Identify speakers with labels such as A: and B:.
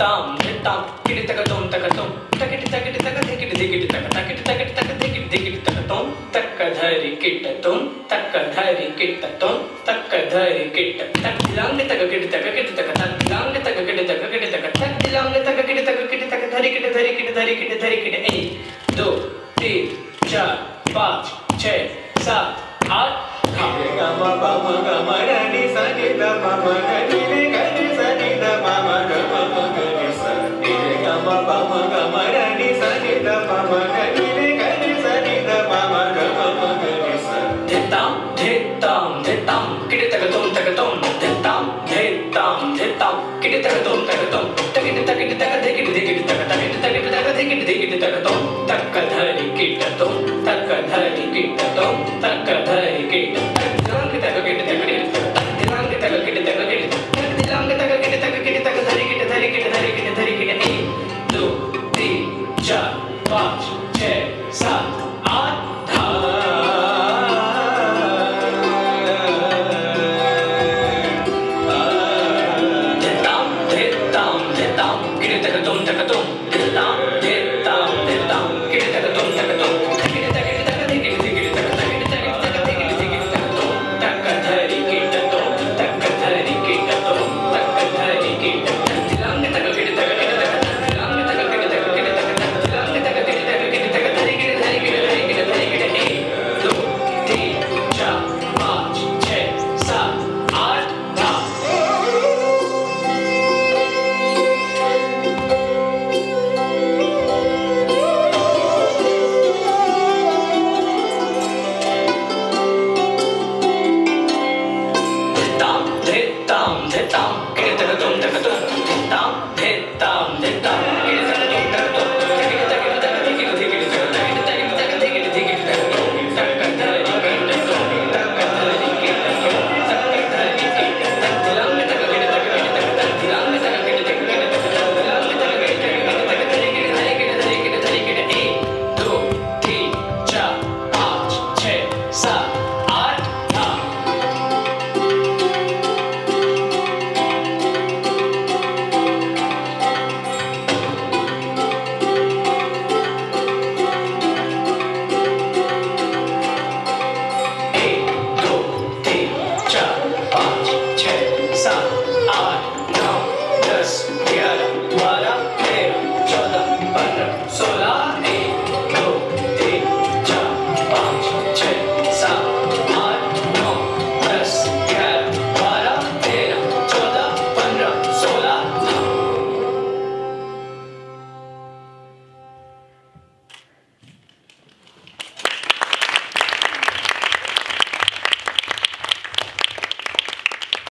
A: ताम किट तक तुम तक तुम तकिट तकिट, तक, धिकिट धिकिट, तक, तकिट तकिट, तक, धिकिट धिकिट तक तुम तक धरि किट तुम तक धरि किट तुम तक धरि किट तक दिलांग तक किट तक किट तक तक दिलांग तक किट तक किट तक तक दिलांग तक किट तक किट तक धरि किट धरि किट धरि किट धरि किट एक, दो, तीन, चार, पाँच, छः, सात, आठ। धिताम धिताम धिताम किट तक तुम तक तुम धिताम धिताम धिताम किट तक तुम तक Shut up. vamos